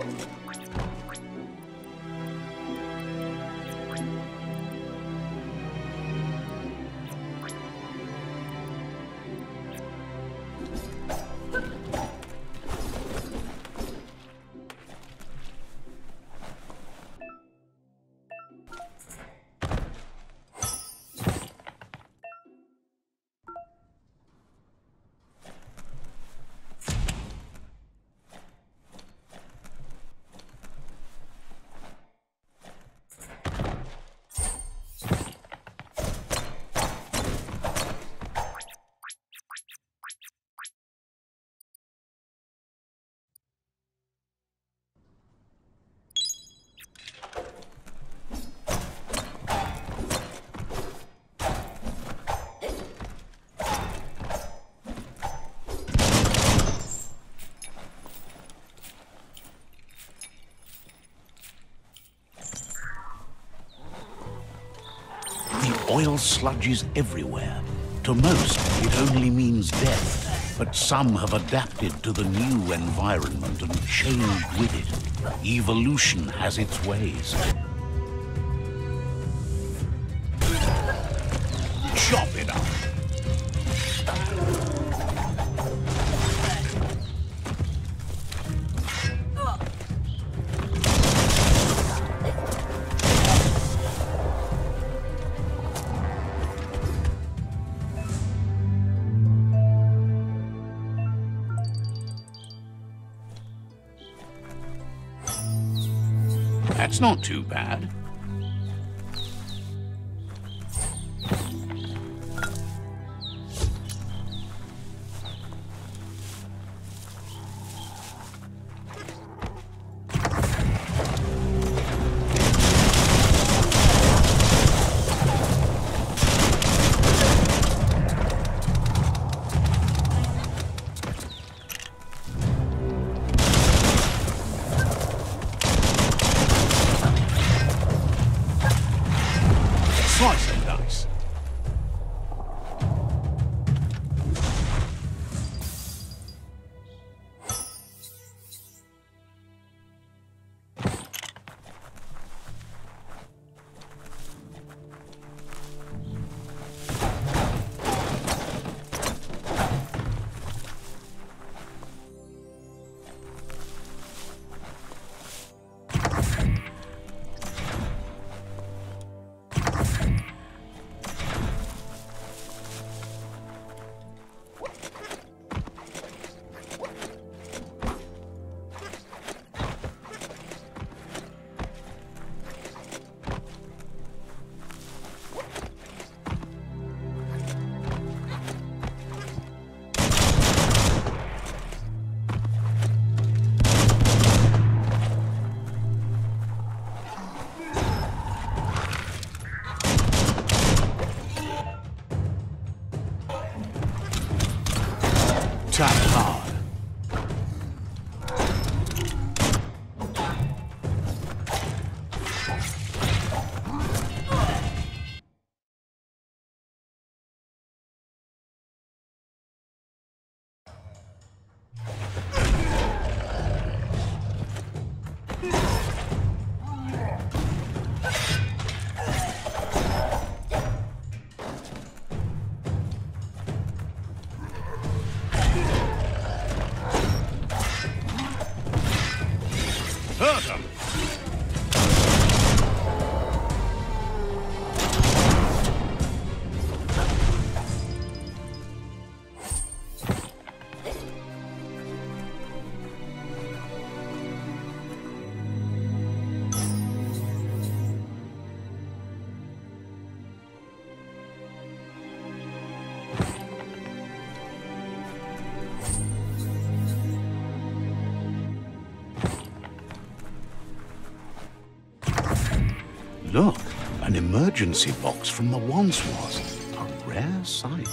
What? Oil sludges everywhere. To most, it only means death, but some have adapted to the new environment and changed with it. Evolution has its ways. That's not too bad. 干不 Look, an emergency box from the once was. A rare sight.